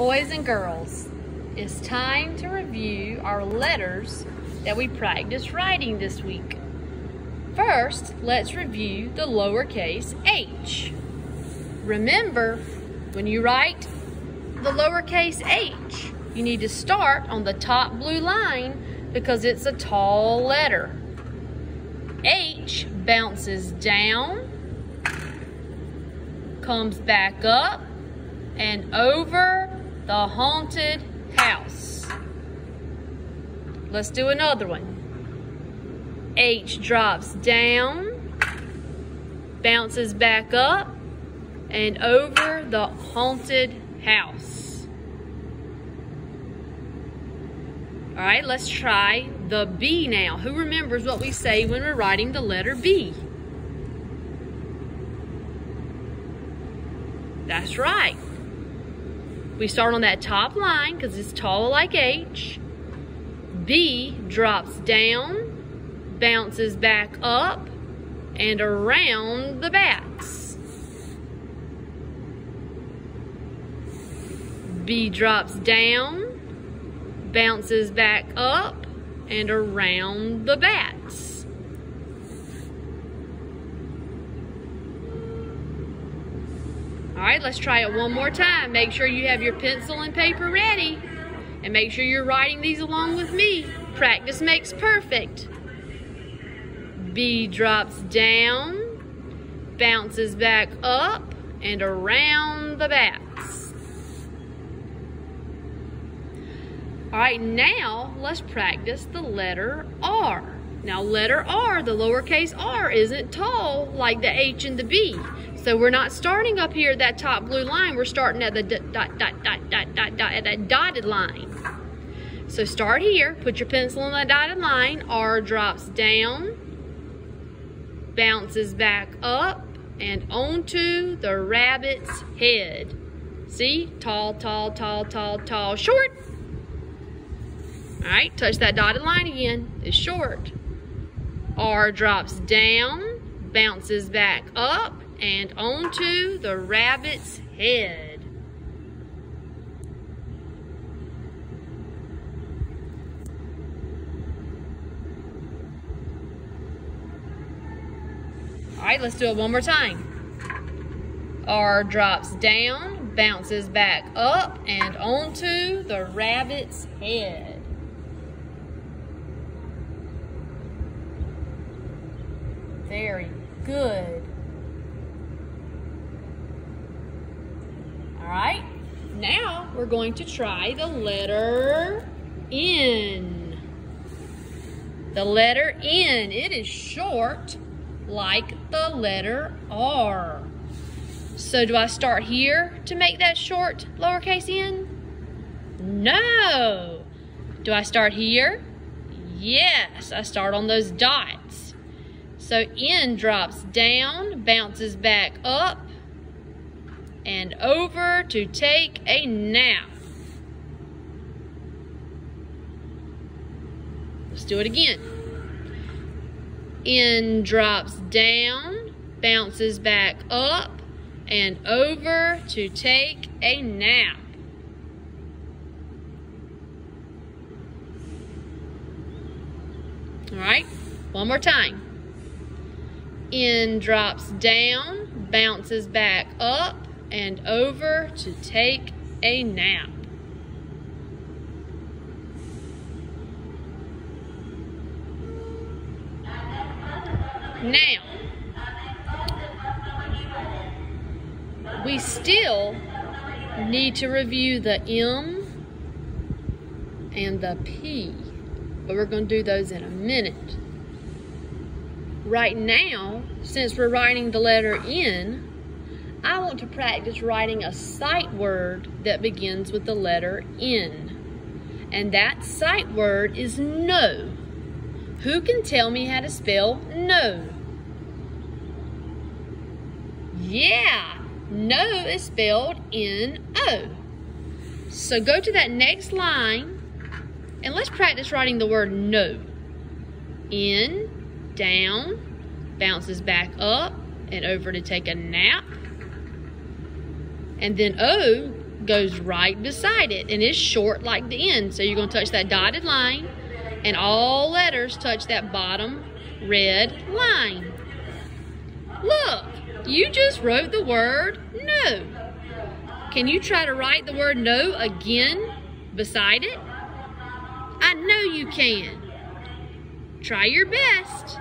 Boys and girls, it's time to review our letters that we practiced writing this week. First, let's review the lowercase h. Remember, when you write the lowercase h, you need to start on the top blue line because it's a tall letter. H bounces down, comes back up, and over the haunted house. Let's do another one. H drops down, bounces back up, and over the haunted house. All right, let's try the B now. Who remembers what we say when we're writing the letter B? That's right. We start on that top line because it's tall like H. B drops down, bounces back up, and around the bats. B drops down, bounces back up, and around the bats. All right, let's try it one more time. Make sure you have your pencil and paper ready. And make sure you're writing these along with me. Practice makes perfect. B drops down, bounces back up, and around the bats. All right, now let's practice the letter R. Now letter R, the lowercase r, isn't tall like the H and the B. So we're not starting up here at that top blue line. We're starting at the dot, dot, dot, dot, dot, dot, at that dotted line. So start here, put your pencil on that dotted line. R drops down, bounces back up, and onto the rabbit's head. See? Tall, tall, tall, tall, tall, short. All right, touch that dotted line again. It's short. R drops down, bounces back up, and onto the rabbit's head. All right, let's do it one more time. R drops down, bounces back up, and onto the rabbit's head. Very good. All right, now we're going to try the letter N. The letter N, it is short like the letter R. So do I start here to make that short lowercase n? No. Do I start here? Yes, I start on those dots. So N drops down, bounces back up, and over to take a nap. Let's do it again. N drops down, bounces back up, and over to take a nap. All right, one more time. N drops down, bounces back up, and over to take a nap. Now, we still need to review the M and the P, but we're going to do those in a minute. Right now, since we're writing the letter N, I want to practice writing a sight word that begins with the letter N. And that sight word is no. Who can tell me how to spell no? Yeah, no is spelled N-O. So go to that next line and let's practice writing the word no. N, down, bounces back up and over to take a nap. And then O goes right beside it and is short like the N. So you're going to touch that dotted line and all letters touch that bottom red line. Look, you just wrote the word no. Can you try to write the word no again beside it? I know you can. Try your best.